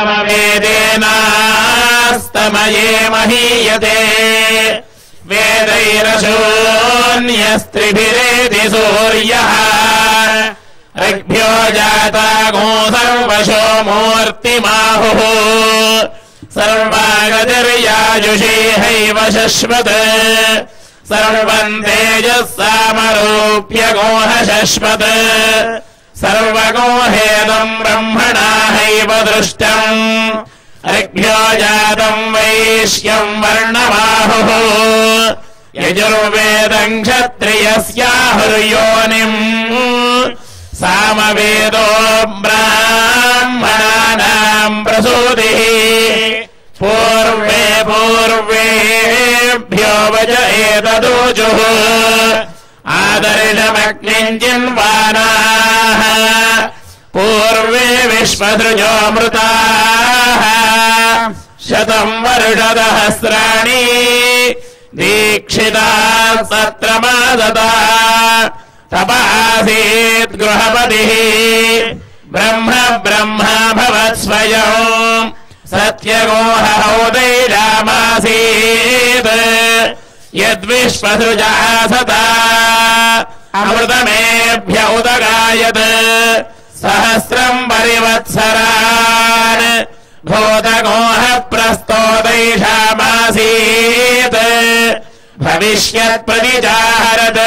सामवेदेनास्तमये महीयते। वेदैरशून्यस्त्रिभिरेति सूर्यः। ऋग्भ्यो जाता सर्वशो मूर्तिमाहुः। सर्वागतिर्याजुषे हैव शश्वत्। सर्वम् तेजः सामरूप्य गोह शश्वत् सर्वगोहेदम् ब्रह्मणा हैव दृष्टम्। ऋग्भ्यो जातम् वैश्यम् वर्णबाहुः यजुर्वेदम् क्षत्रियस्याहुर्योनिम् सामवेदो ब्राह्मणानाम् प्रसूतिः। पूर्वे पूर्वेभ्यो वज एतदूजुः आदर्शमग्निञ्जिन्वानाः पूर्वे विश्वसृजोऽमृताः शतम् वर्षदहस्राणि दीक्षिता सत्रमादता तपासीत् गृहपतिः। ब्रह्म ब्रह्मा भवत् स्वयम् सत्यगोहौदैरामासीत् यद्विश्वसृजा सता अमृतमेभ्य उदगायत्। सहस्रम् परिवत्सरान्। भूतगोह प्रस्तोदैषामासीत् भविष्यत्प्रतिजाहरत्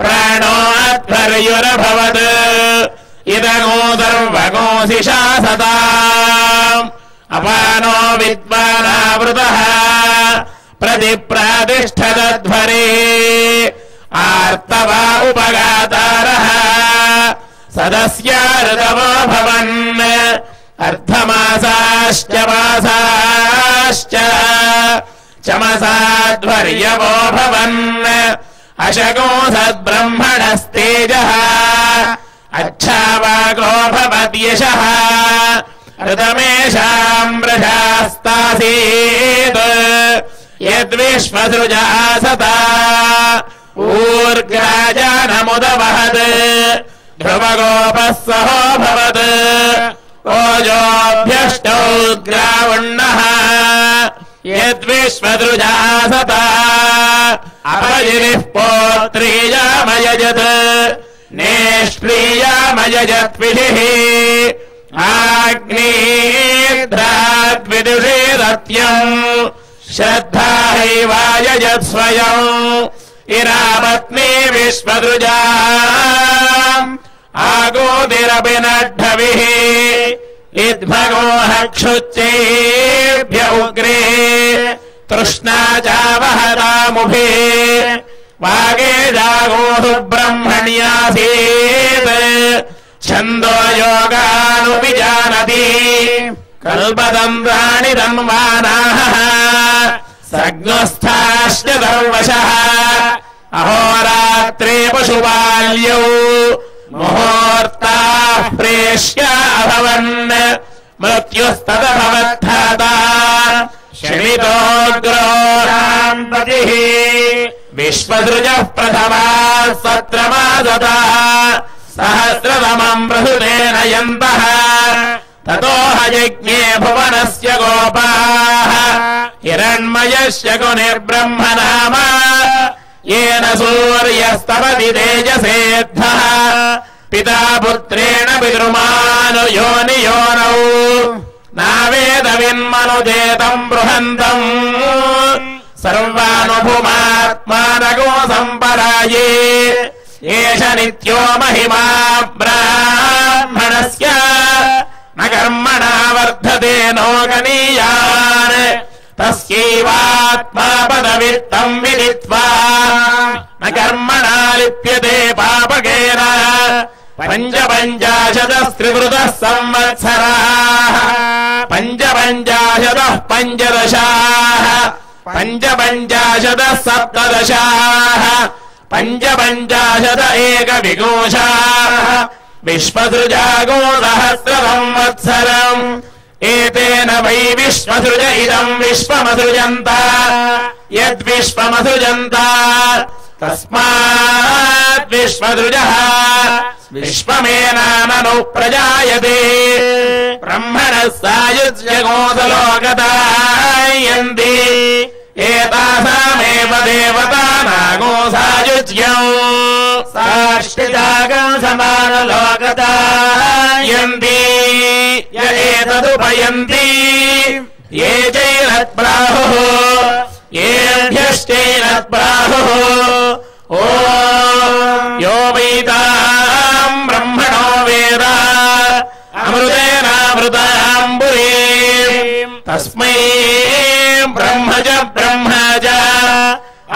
प्राणोऽध्वर्युरभवत्। इदगो सर्वगोशिषा सदा अपानो विद्वानावृतः। प्रतिप्रातिष्ठदध्वरे आर्तवा उपगातारः। सदस्या ऋतवो भवन्। अर्धमासाश्च मासाश्च। चमसाध्वर्यवो भवन्। अशगो सद्ब्रह्मणस्तेजः। अच्छावागो भवद्यशः। ऋतमेषाम् वृषास्तासीत्। यद्विश्वसृजा सता ऊर्ग्राजानमुदवहत् ध्रुवगोपः सहोऽभवत् ओजोऽभ्यष्टौ ग्रावण्णः। यद्विश्वदृजा सता पोत्रीयामयजत्। नेष्ट्रीयामयजत्विषिः आग्नेद्राद्विदुषे दत्यम् श्रद्धा हैवायजत् स्वयम् इरावत्नी विश्वदृजा। आगोदिरभिनड्ढविः इद्भगो हक्षुच्चेभ्य उग्रे। तृष्णा चावहरामुभे वागे जागोः ब्रह्मण्यासीत् छन्दो योगानुविजानति। कल्पतम् प्राणितम् वानाः सर्वशः अहोरात्रे पशुबाल्यौ मुहूर्ताः प्रेष्य अभवन्। मृत्युस्तदभवत्थाता शमितोऽग्रोराम् पतिः। विश्वसृजः प्रथमा सत्रमादता। सहस्रतमम् प्रसुतेन यन्तः ततो हयज्ञे भुवनस्य गोपाः हिरण्मयस्य गुनिर्ब्रह्म नाम येन सूर्यस्तपति तेजसेद्धः पिता पुत्रेण पितृमानु योनि योनौ। नावेदविन्मनुजेतम् बृहन्तम्। सर्वानुभुमात्मानगो सम्पराये एष नित्यो महिमा ब्राह्मणस्य। न कर्मणा वर्धते नोगनीयान्। तस्यैवात्मा पदवित्तम् विदित्वा न कर्मणा लिप्यते पापकेन पञ्चपञ्चाशतस्त्रिवृतः संवत्सराः पञ्चपञ्चाशतः पञ्चदशाः पञ्चपञ्चाशतः सप्तदशाः पञ्चपञ्चाशत एकविकोशाः विश्वसृजागो सहस्रसंवत्सरम् एतेन वै विश्वसृज इदम् विश्वमसृजन्त यद्विश्वमसृजन्त तस्मात् विश्वसृजः विश्वमेनाननु प्रजायते। ब्रह्मणः सायुज्य गोसलोकतायन्ति एतासामेव देवतानागो सायुज्यम् साष्टिदागम् यन्ति य एतदुपयन्ति ये चैरत्प्राहुः येभ्यश्चैरत्प्राहुः ओ यो वैताम् ब्रह्मणो वेद अमृतेनामृताम्बुरे। तस्मै ब्रह्म च ब्रह्म च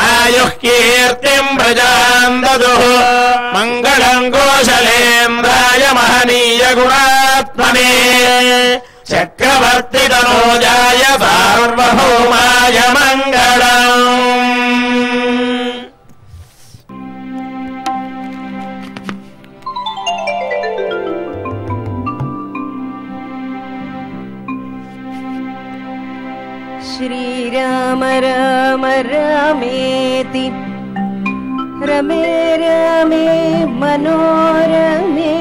आयुः कीर्तिम् प्रजाम् ददुः मङ्गलम् कोशलेन्द्राय महनीय गुणात्मने चक्रवर्ति तनोजाय सार्वभौमाय मङ्गलम् श्रीराम राम रामेति। रमे रमे मनोरमे।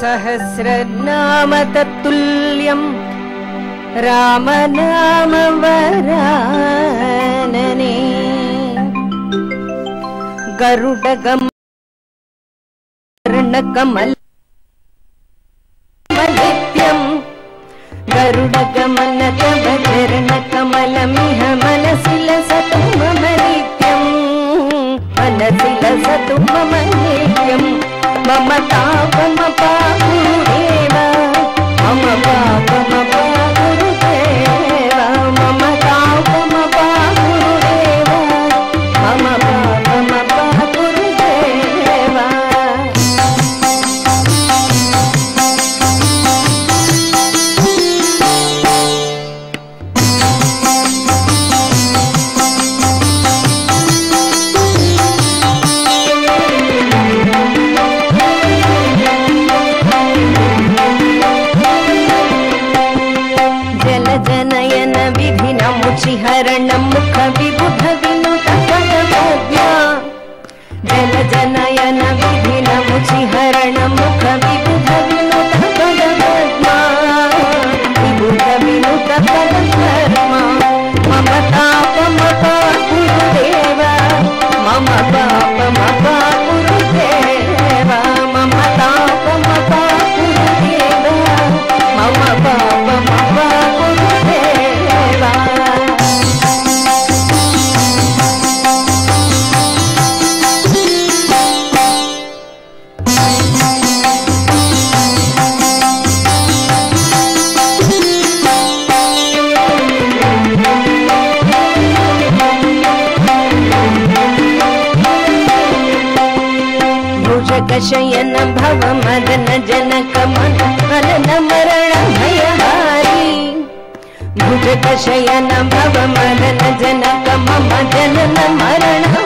सहस्रनाम तत्तुल्यम् राम नाम वरानने गरुडगम् चरणकमलमिह मनसि लसतु मम नित्यम् मनसि लसतु मम नित्यम् मम मनन मरण भयहारी। भुजगशयन भव मदन जनक मम जनन मरण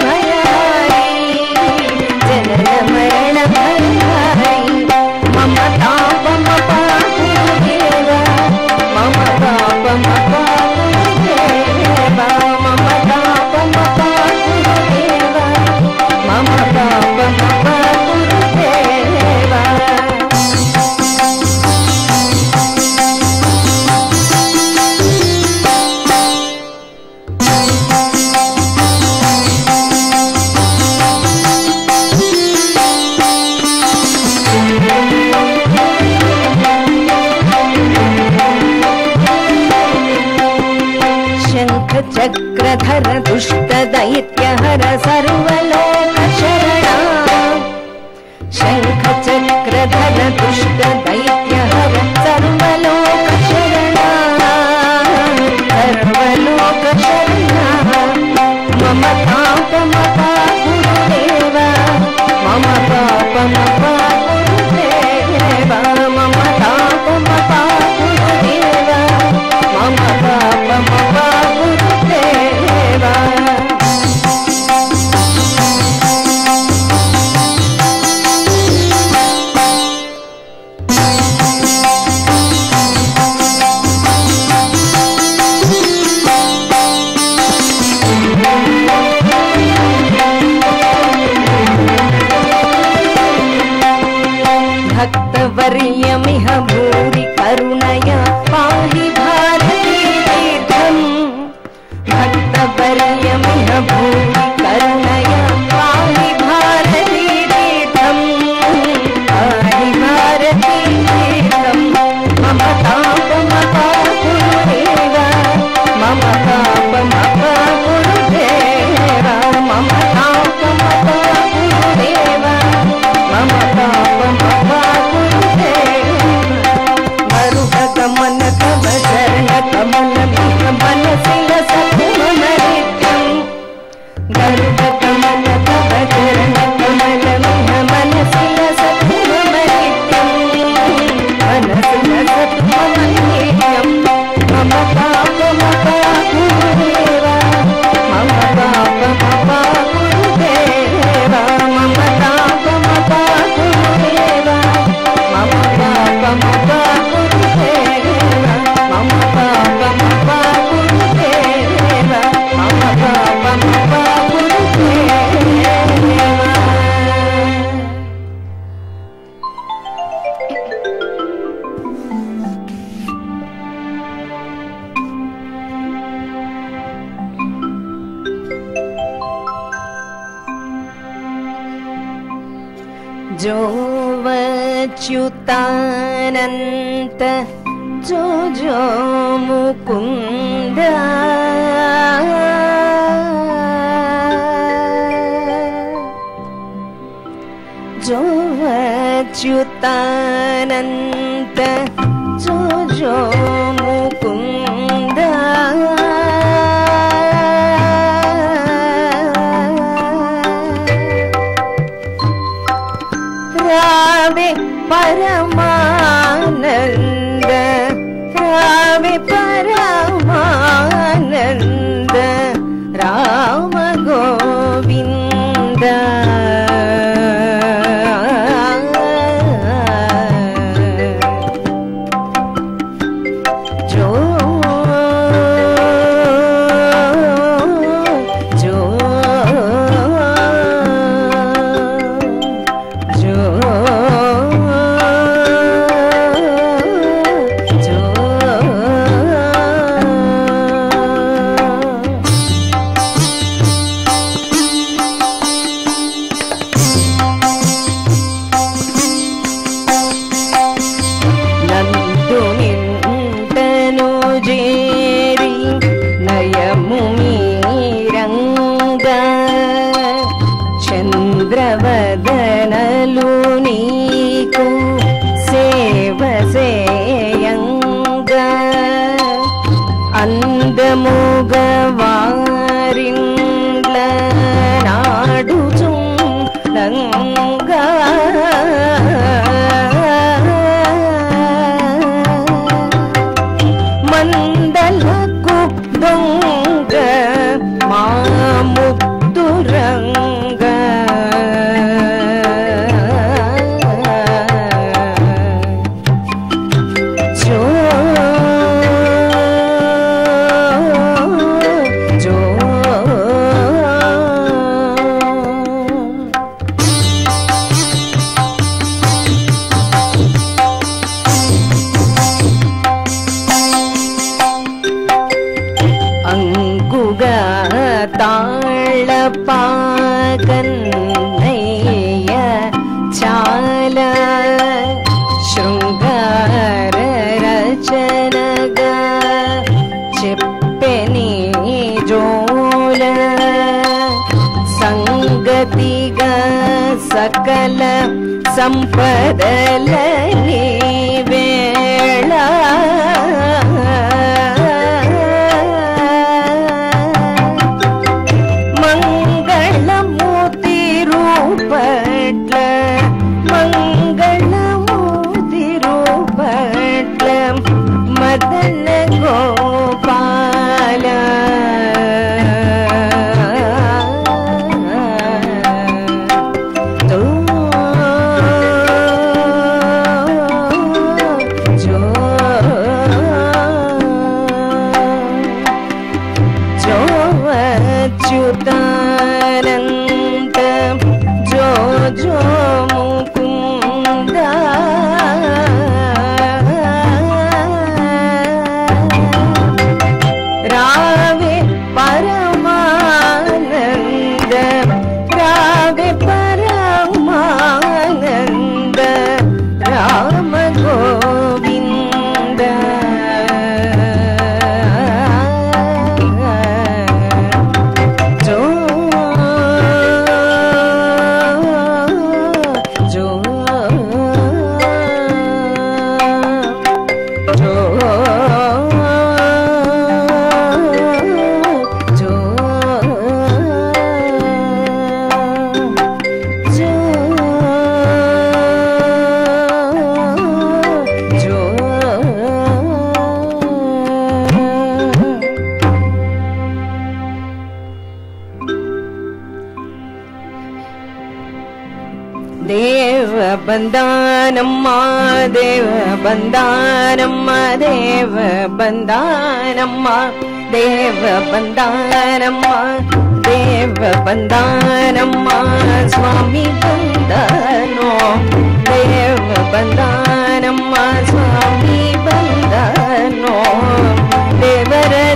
अच्युतानन्त जो जो मुकुन्द। जो अच्युतानन्त जो जो మండలకు దొంగ ಬಂದಾನಮ್ಮ ದೇವ ಬಂದಾನಮ್ಮ ದೇವ ಬಂದಾನಮ್ಮ ದೇವ ಬಂದಾನಮ್ಮ ದೇವ ಬಂದಾನಮ್ಮ ಸ್ವಾಮಿ ಬಂದನೋ ದೇವ ಬಂದಾನಮ್ಮ ಸ್ವಾಮಿ ಬಂದನೋ ದೇವರ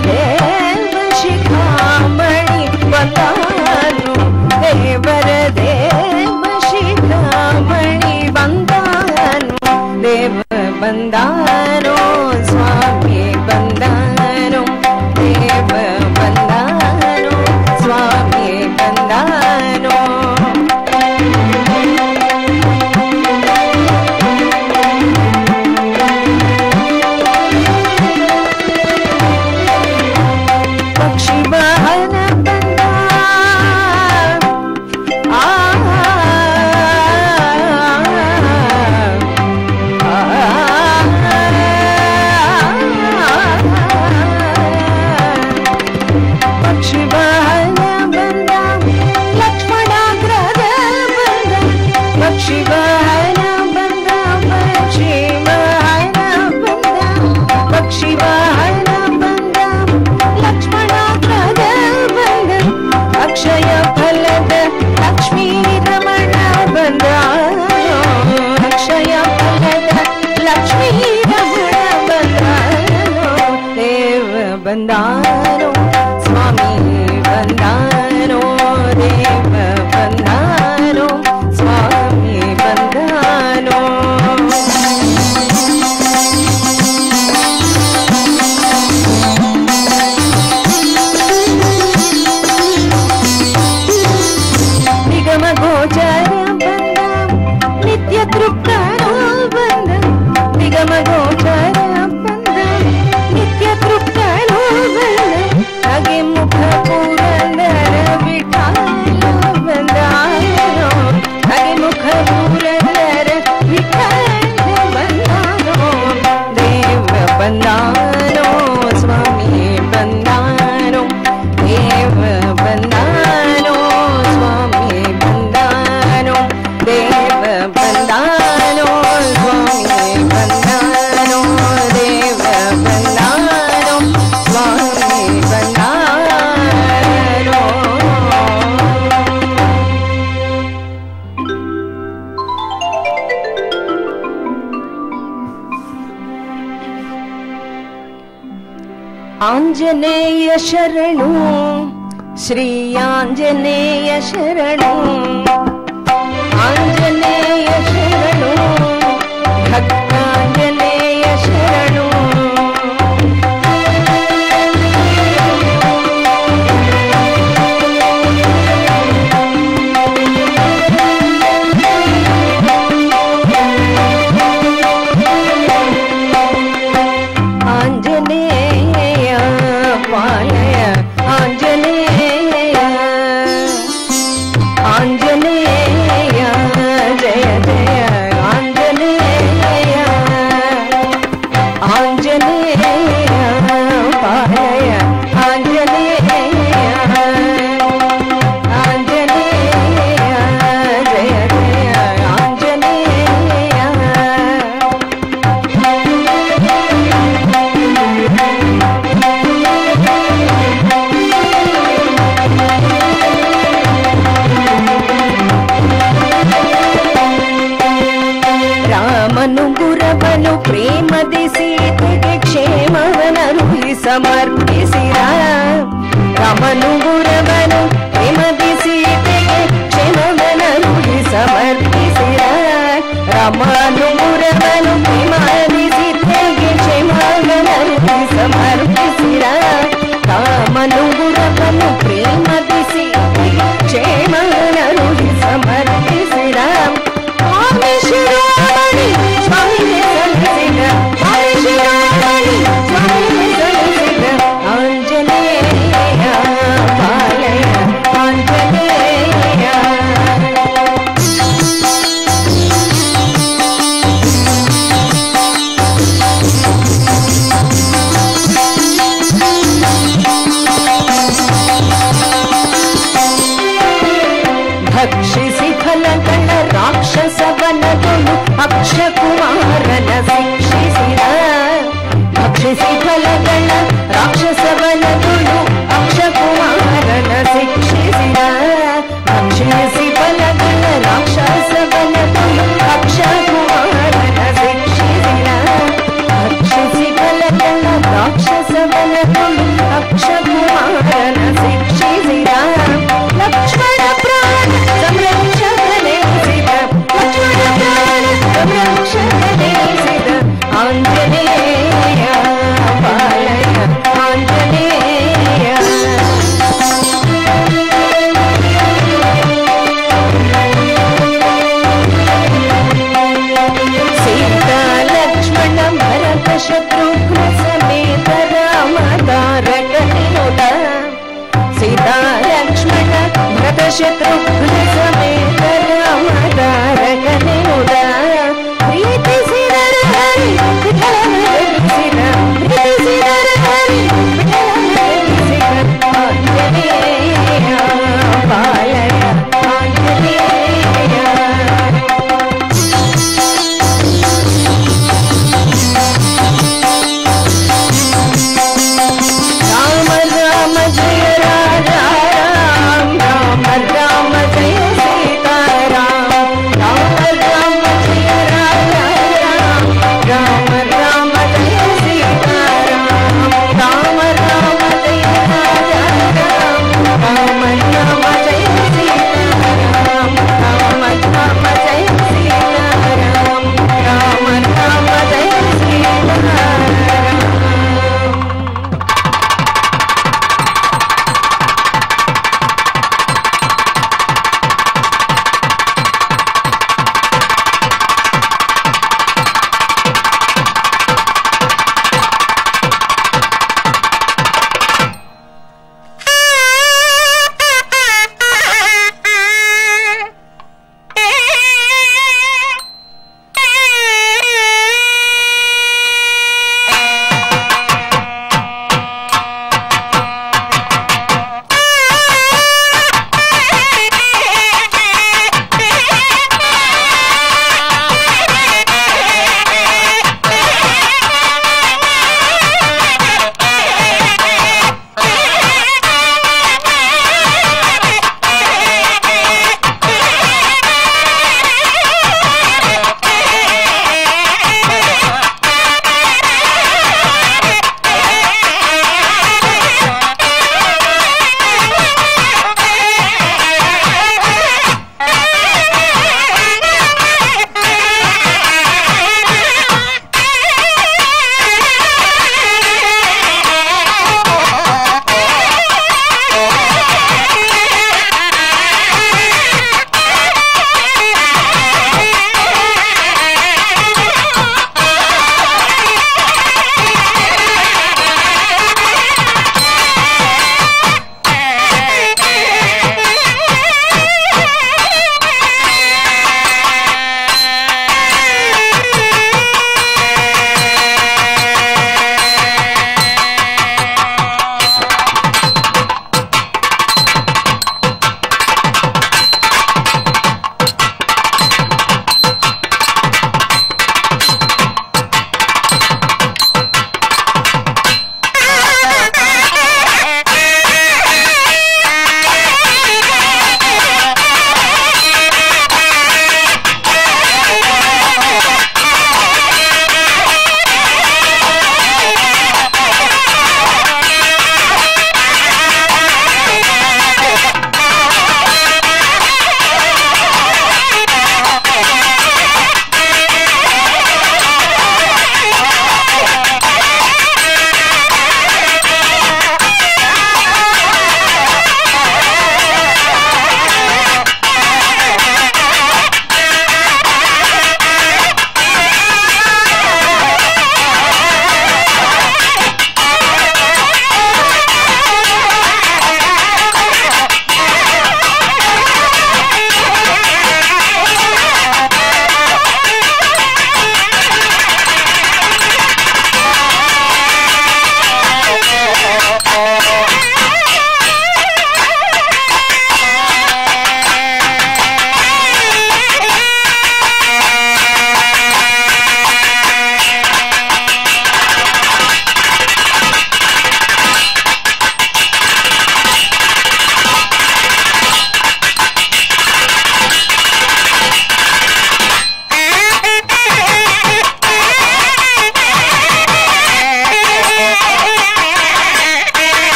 श्रियाञ्जनेयशरणम्।